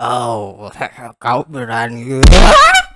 Oh, cậu berani.